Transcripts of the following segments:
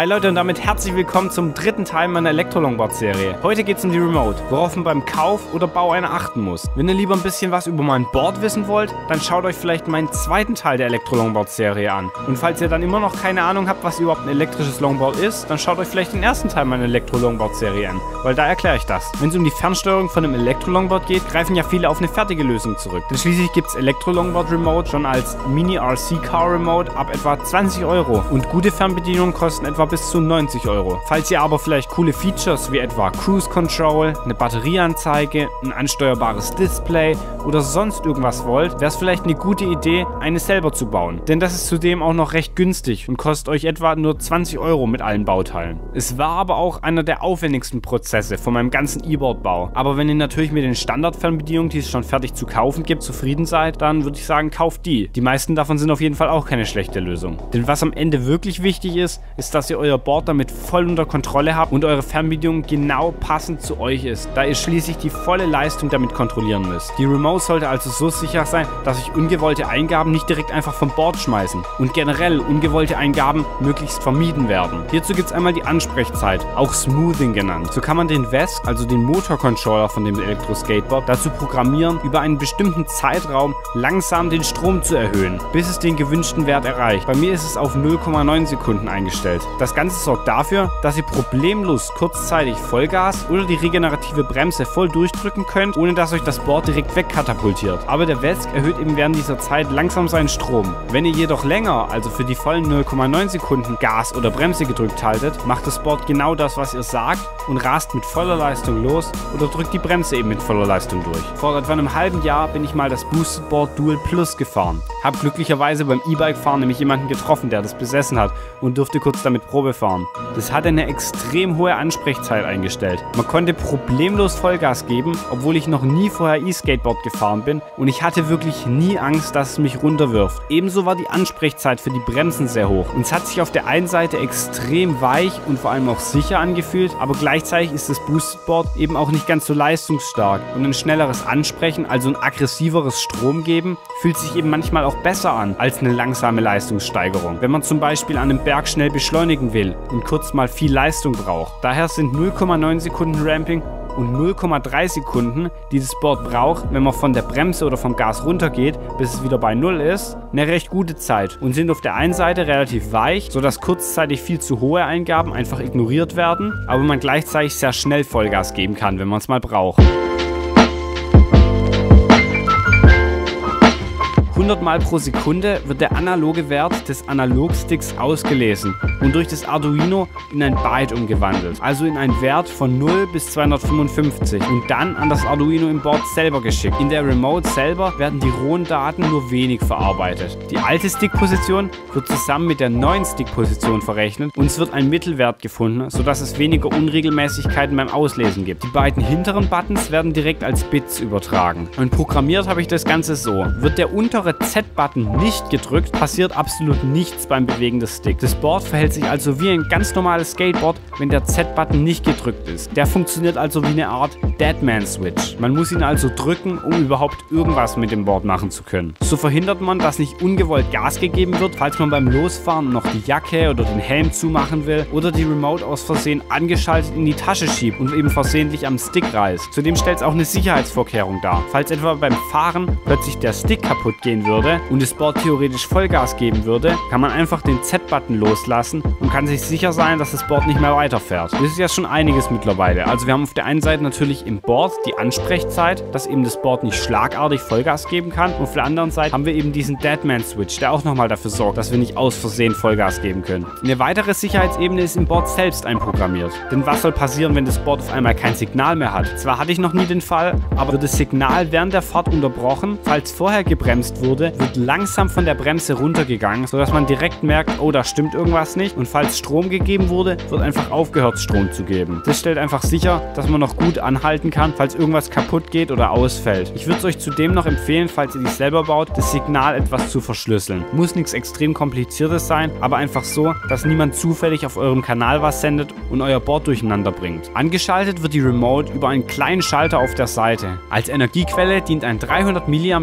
Hi Leute und damit herzlich willkommen zum dritten Teil meiner Elektro-Longboard-Serie. Heute geht es um die Remote, worauf man beim Kauf oder Bau einer achten muss. Wenn ihr lieber ein bisschen was über mein Board wissen wollt, dann schaut euch vielleicht meinen zweiten Teil der Elektro-Longboard-Serie an. Und falls ihr dann immer noch keine Ahnung habt, was überhaupt ein elektrisches Longboard ist, dann schaut euch vielleicht den ersten Teil meiner Elektro-Longboard-Serie an, weil da erkläre ich das. Wenn es um die Fernsteuerung von einem Elektro-Longboard geht, greifen ja viele auf eine fertige Lösung zurück. Denn schließlich gibt es Elektro-Longboard-Remote schon als Mini-RC-Car-Remote ab etwa 20 Euro und gute Fernbedienungen kosten etwa bis zu 90 Euro. Falls ihr aber vielleicht coole Features wie etwa Cruise Control, eine Batterieanzeige, ein ansteuerbares Display oder sonst irgendwas wollt, wäre es vielleicht eine gute Idee, eine selber zu bauen. Denn das ist zudem auch noch recht günstig und kostet euch etwa nur 20 Euro mit allen Bauteilen. Es war aber auch einer der aufwendigsten Prozesse von meinem ganzen E-Board-Bau. Aber wenn ihr natürlich mit den Standardfernbedienungen, die es schon fertig zu kaufen gibt, zufrieden seid, dann würde ich sagen, kauft die. Die meisten davon sind auf jeden Fall auch keine schlechte Lösung. Denn was am Ende wirklich wichtig ist, ist, dass ihr euer Board damit voll unter Kontrolle habt und eure Fernbedienung genau passend zu euch ist, da ihr schließlich die volle Leistung damit kontrollieren müsst. Die Remote sollte also so sicher sein, dass euch ungewollte Eingaben nicht direkt einfach vom Board schmeißen und generell ungewollte Eingaben möglichst vermieden werden. Hierzu gibt es einmal die Ansprechzeit, auch Smoothing genannt. So kann man den VESC, also den Motorcontroller von dem Elektro-Skateboard, dazu programmieren, über einen bestimmten Zeitraum langsam den Strom zu erhöhen, bis es den gewünschten Wert erreicht. Bei mir ist es auf 0,9 Sekunden eingestellt. Das Ganze sorgt dafür, dass ihr problemlos kurzzeitig Vollgas oder die regenerative Bremse voll durchdrücken könnt, ohne dass euch das Board direkt wegkatapultiert. Aber der VESC erhöht eben während dieser Zeit langsam seinen Strom. Wenn ihr jedoch länger, also für die vollen 0,9 Sekunden Gas oder Bremse gedrückt haltet, macht das Board genau das, was ihr sagt und rast mit voller Leistung los oder drückt die Bremse eben mit voller Leistung durch. Vor etwa einem halben Jahr bin ich mal das Boosted Board Dual Plus gefahren. Hab glücklicherweise beim E-Bike fahren nämlich jemanden getroffen, der das besessen hat und durfte kurz damit Probe fahren. Das hatte eine extrem hohe Ansprechzeit eingestellt. Man konnte problemlos Vollgas geben, obwohl ich noch nie vorher E-Skateboard gefahren bin und ich hatte wirklich nie Angst, dass es mich runterwirft. Ebenso war die Ansprechzeit für die Bremsen sehr hoch und es hat sich auf der einen Seite extrem weich und vor allem auch sicher angefühlt, aber gleichzeitig ist das Boosted Board eben auch nicht ganz so leistungsstark und ein schnelleres Ansprechen, also ein aggressiveres Strom geben, fühlt sich eben manchmal auch besser an als eine langsame Leistungssteigerung. Wenn man zum Beispiel an einem Berg schnell beschleunigen will und kurz mal viel Leistung braucht. Daher sind 0,9 Sekunden Ramping und 0,3 Sekunden, die das Board braucht, wenn man von der Bremse oder vom Gas runtergeht, bis es wieder bei Null ist, eine recht gute Zeit und sind auf der einen Seite relativ weich, sodass kurzzeitig viel zu hohe Eingaben einfach ignoriert werden, aber man gleichzeitig sehr schnell Vollgas geben kann, wenn man es mal braucht. 100 Mal pro Sekunde wird der analoge Wert des Analogsticks ausgelesen und durch das Arduino in ein Byte umgewandelt, also in einen Wert von 0 bis 255 und dann an das Arduino im Board selber geschickt. In der Remote selber werden die rohen Daten nur wenig verarbeitet. Die alte Stickposition wird zusammen mit der neuen Stickposition verrechnet und es wird ein Mittelwert gefunden, sodass es weniger Unregelmäßigkeiten beim Auslesen gibt. Die beiden hinteren Buttons werden direkt als Bits übertragen. Und programmiert habe ich das Ganze so. Wird der untere Z-Button nicht gedrückt, passiert absolut nichts beim Bewegen des Sticks. Das Board verhält sich also wie ein ganz normales Skateboard, wenn der Z-Button nicht gedrückt ist. Der funktioniert also wie eine Art Deadman-Switch. Man muss ihn also drücken, um überhaupt irgendwas mit dem Board machen zu können. So verhindert man, dass nicht ungewollt Gas gegeben wird, falls man beim Losfahren noch die Jacke oder den Helm zumachen will oder die Remote aus Versehen angeschaltet in die Tasche schiebt und eben versehentlich am Stick reißt. Zudem stellt es auch eine Sicherheitsvorkehrung dar. Falls etwa beim Fahren plötzlich der Stick kaputt gehen gehen würde und das Board theoretisch Vollgas geben würde, kann man einfach den Z-Button loslassen und kann sich sicher sein, dass das Board nicht mehr weiterfährt. Das ist ja schon einiges mittlerweile. Also wir haben auf der einen Seite natürlich im Board die Ansprechzeit, dass eben das Board nicht schlagartig Vollgas geben kann und auf der anderen Seite haben wir eben diesen Deadman-Switch, der auch nochmal dafür sorgt, dass wir nicht aus Versehen Vollgas geben können. Eine weitere Sicherheitsebene ist im Board selbst einprogrammiert. Denn was soll passieren, wenn das Board auf einmal kein Signal mehr hat? Zwar hatte ich noch nie den Fall, aber wird das Signal während der Fahrt unterbrochen, falls vorher gebremst wurde, wurde, wird langsam von der Bremse runtergegangen, sodass man direkt merkt, oh, da stimmt irgendwas nicht. Und falls Strom gegeben wurde, wird einfach aufgehört, Strom zu geben. Das stellt einfach sicher, dass man noch gut anhalten kann, falls irgendwas kaputt geht oder ausfällt. Ich würde es euch zudem noch empfehlen, falls ihr dies selber baut, das Signal etwas zu verschlüsseln. Muss nichts extrem kompliziertes sein, aber einfach so, dass niemand zufällig auf eurem Kanal was sendet und euer Board durcheinander bringt. Angeschaltet wird die Remote über einen kleinen Schalter auf der Seite. Als Energiequelle dient ein 300 mAh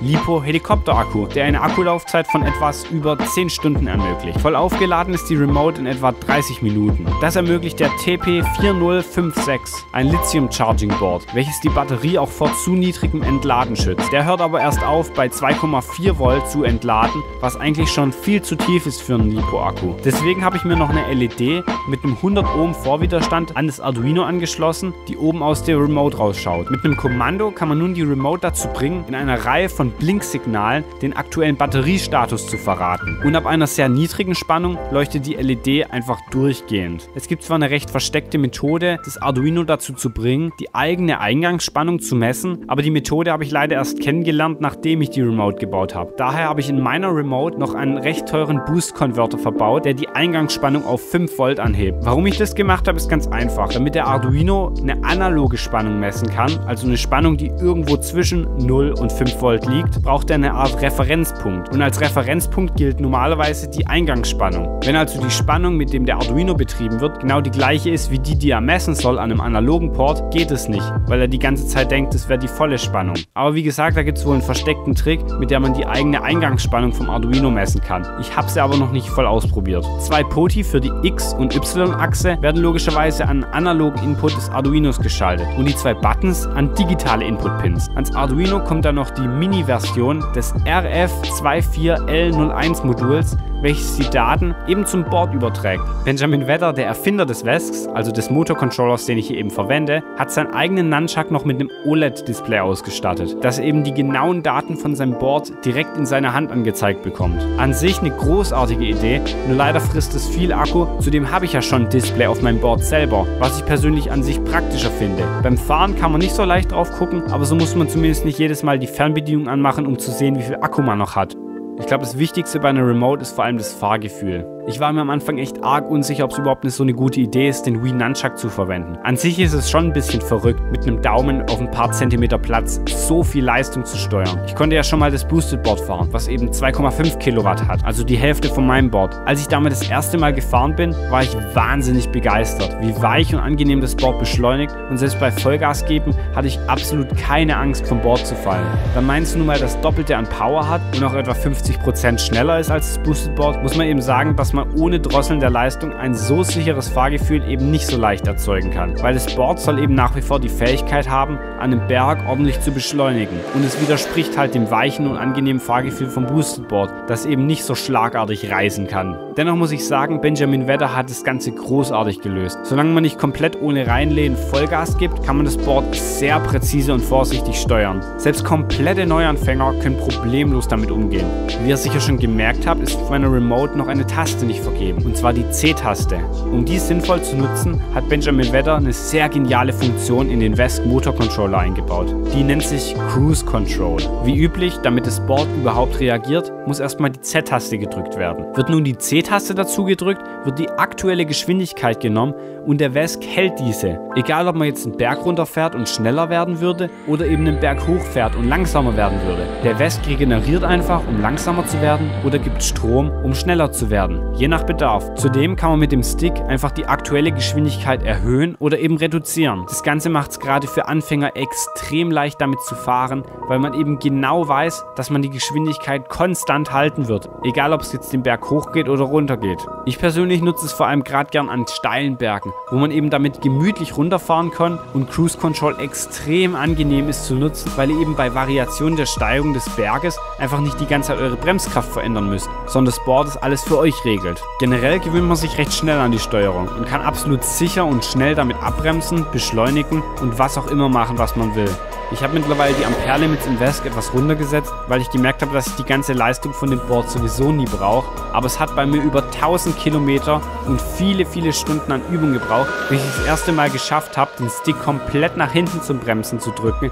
LiPo Helikopterakku, der eine Akkulaufzeit von etwas über 10 Stunden ermöglicht. Voll aufgeladen ist die Remote in etwa 30 Minuten. Das ermöglicht der TP4056, ein Lithium Charging Board, welches die Batterie auch vor zu niedrigem Entladen schützt. Der hört aber erst auf bei 2,4 Volt zu entladen, was eigentlich schon viel zu tief ist für einen LiPo-Akku. Deswegen habe ich mir noch eine LED mit einem 100 Ohm Vorwiderstand an das Arduino angeschlossen, die oben aus der Remote rausschaut. Mit einem Kommando kann man nun die Remote dazu bringen, in einer Reihe von Blinksignalen den aktuellen Batteriestatus zu verraten. Und ab einer sehr niedrigen Spannung leuchtet die LED einfach durchgehend. Es gibt zwar eine recht versteckte Methode, das Arduino dazu zu bringen, die eigene Eingangsspannung zu messen, aber die Methode habe ich leider erst kennengelernt, nachdem ich die Remote gebaut habe. Daher habe ich in meiner Remote noch einen recht teuren Boost-Konverter verbaut, der die Eingangsspannung auf 5 Volt anhebt. Warum ich das gemacht habe, ist ganz einfach. Damit der Arduino eine analoge Spannung messen kann, also eine Spannung, die irgendwo zwischen 0 und 5 Volt liegt, braucht er eine Art Referenzpunkt. Und als Referenzpunkt gilt normalerweise die Eingangsspannung. Wenn also die Spannung, mit dem der Arduino betrieben wird, genau die gleiche ist wie die, die er messen soll an einem analogen Port, geht es nicht, weil er die ganze Zeit denkt, es wäre die volle Spannung. Aber wie gesagt, da gibt es wohl einen versteckten Trick, mit der man die eigene Eingangsspannung vom Arduino messen kann. Ich habe sie aber noch nicht voll ausprobiert. Zwei Poti für die X- und Y-Achse werden logischerweise an analogen Input des Arduinos geschaltet und die zwei Buttons an digitale Input-Pins. Ans Arduino kommt dann noch die Mini-Version des RF24L01-Moduls, welches die Daten eben zum Board überträgt. Benjamin Wetter, der Erfinder des Wesks, also des Motorcontrollers, den ich hier eben verwende, hat seinen eigenen Nunchuck noch mit einem OLED-Display ausgestattet, das eben die genauen Daten von seinem Board direkt in seiner Hand angezeigt bekommt. An sich eine großartige Idee, nur leider frisst es viel Akku, zudem habe ich ja schon ein Display auf meinem Board selber, was ich persönlich an sich praktischer finde. Beim Fahren kann man nicht so leicht drauf gucken, aber so muss man zumindest nicht jedes Mal die Fernbedienung anmachen, um zu sehen, wie viel Akku man noch hat. Ich glaube, das Wichtigste bei einer Remote ist vor allem das Fahrgefühl. Ich war mir am Anfang echt arg unsicher, ob es überhaupt nicht so eine gute Idee ist, den Wii Nunchuck zu verwenden. An sich ist es schon ein bisschen verrückt, mit einem Daumen auf ein paar Zentimeter Platz so viel Leistung zu steuern. Ich konnte ja schon mal das Boosted Board fahren, was eben 2,5 Kilowatt hat, also die Hälfte von meinem Board. Als ich damit das erste Mal gefahren bin, war ich wahnsinnig begeistert, wie weich und angenehm das Board beschleunigt und selbst bei Vollgas geben hatte ich absolut keine Angst vom Board zu fallen. Da meinst du nun mal das Doppelte an Power hat und auch etwa 50% schneller ist als das Boosted Board, muss man eben sagen, dass man ohne Drosseln der Leistung ein so sicheres Fahrgefühl eben nicht so leicht erzeugen kann, weil das Board soll eben nach wie vor die Fähigkeit haben, an einem Berg ordentlich zu beschleunigen und es widerspricht halt dem weichen und angenehmen Fahrgefühl vom Boosted Board, das eben nicht so schlagartig reisen kann. Dennoch muss ich sagen, Benjamin Wetter hat das Ganze großartig gelöst. Solange man nicht komplett ohne Reinlehnen Vollgas gibt, kann man das Board sehr präzise und vorsichtig steuern. Selbst komplette Neuanfänger können problemlos damit umgehen. Wie ihr sicher schon gemerkt habt, ist auf meiner Remote noch eine Taste nicht vergeben, und zwar die C-Taste. Um die sinnvoll zu nutzen, hat Benjamin Wetter eine sehr geniale Funktion in den West Motor Controller eingebaut. Die nennt sich Cruise Control. Wie üblich, damit das Board überhaupt reagiert, muss erstmal die Z-Taste gedrückt werden. Wird nun die C-Taste dazu gedrückt, wird die aktuelle Geschwindigkeit genommen und der Wesk hält diese. Egal ob man jetzt einen Berg runterfährt und schneller werden würde oder eben einen Berg hochfährt und langsamer werden würde. Der Wesk regeneriert einfach, um langsamer zu werden oder gibt Strom, um schneller zu werden, je nach Bedarf. Zudem kann man mit dem Stick einfach die aktuelle Geschwindigkeit erhöhen oder eben reduzieren. Das Ganze macht es gerade für Anfänger extrem leicht damit zu fahren, weil man eben genau weiß, dass man die Geschwindigkeit konstant halten wird, egal ob es jetzt den Berg hochgeht oder runter geht. Ich persönlich nutze es vor allem gerade gern an steilen Bergen, wo man eben damit gemütlich runterfahren kann und Cruise Control extrem angenehm ist zu nutzen, weil ihr eben bei Variation der Steigung des Berges einfach nicht die ganze Zeit eure Bremskraft verändern müsst, sondern das Board das alles für euch regelt. Generell gewöhnt man sich recht schnell an die Steuerung und kann absolut sicher und schnell damit abbremsen, beschleunigen und was auch immer machen, was man will. Ich habe mittlerweile die Ampere-Limits im Wesk etwas runtergesetzt, weil ich gemerkt habe, dass ich die ganze Leistung von dem Board sowieso nie brauche. Aber es hat bei mir über 1000 Kilometer und viele, viele Stunden an Übung gebraucht, bis ich das erste Mal geschafft habe, den Stick komplett nach hinten zum Bremsen zu drücken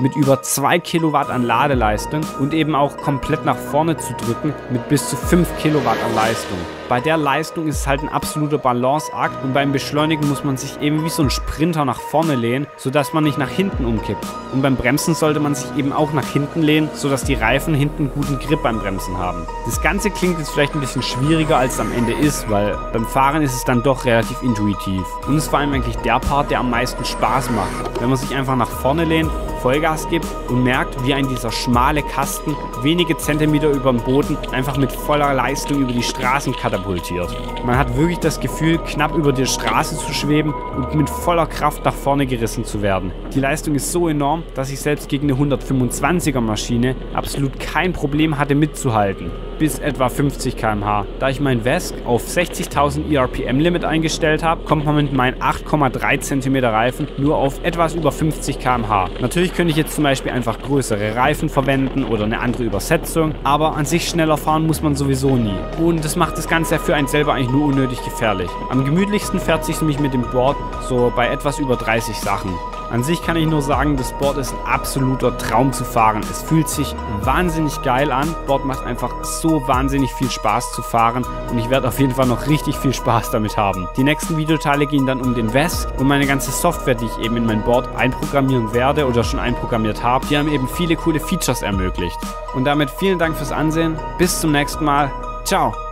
mit über 2 Kilowatt an Ladeleistung und eben auch komplett nach vorne zu drücken mit bis zu 5 Kilowatt an Leistung. bei der Leistung ist es halt ein absoluter Balanceakt und beim Beschleunigen muss man sich eben wie so ein Sprinter nach vorne lehnen, sodass man nicht nach hinten umkippt. Und beim Bremsen sollte man sich eben auch nach hinten lehnen, sodass die Reifen hinten guten Grip beim Bremsen haben. Das Ganze klingt jetzt vielleicht ein bisschen schwieriger als es am Ende ist, weil beim Fahren ist es dann doch relativ intuitiv. Und es ist vor allem eigentlich der Part, der am meisten Spaß macht. Wenn man sich einfach nach vorne lehnt, Vollgas gibt und merkt, wie ein dieser schmale Kasten wenige Zentimeter über dem Boden einfach mit voller Leistung über die Straßen katapultiert. Man hat wirklich das Gefühl, knapp über der Straße zu schweben und mit voller Kraft nach vorne gerissen zu werden. Die Leistung ist so enorm, dass ich selbst gegen eine 125er Maschine absolut kein Problem hatte mitzuhalten bis etwa 50 km/h. Da ich mein Vesk auf 60.000 ERPM Limit eingestellt habe, kommt man mit meinen 8,3 cm Reifen nur auf etwas über 50 km/h. Natürlich könnte ich jetzt zum Beispiel einfach größere Reifen verwenden oder eine andere Übersetzung, aber an sich schneller fahren muss man sowieso nie. Und das macht das Ganze für einen selber eigentlich nur unnötig gefährlich. Am gemütlichsten fährt sich nämlich mit dem Board so bei etwas über 30 Sachen. An sich kann ich nur sagen, das Board ist ein absoluter Traum zu fahren. Es fühlt sich wahnsinnig geil an. Board macht einfach so wahnsinnig viel Spaß zu fahren und ich werde auf jeden Fall noch richtig viel Spaß damit haben. Die nächsten Videoteile gehen dann um den VESC und meine ganze Software, die ich eben in mein Board einprogrammieren werde oder schon einprogrammiert habe. Die haben eben viele coole Features ermöglicht. Und damit vielen Dank fürs Ansehen. Bis zum nächsten Mal. Ciao.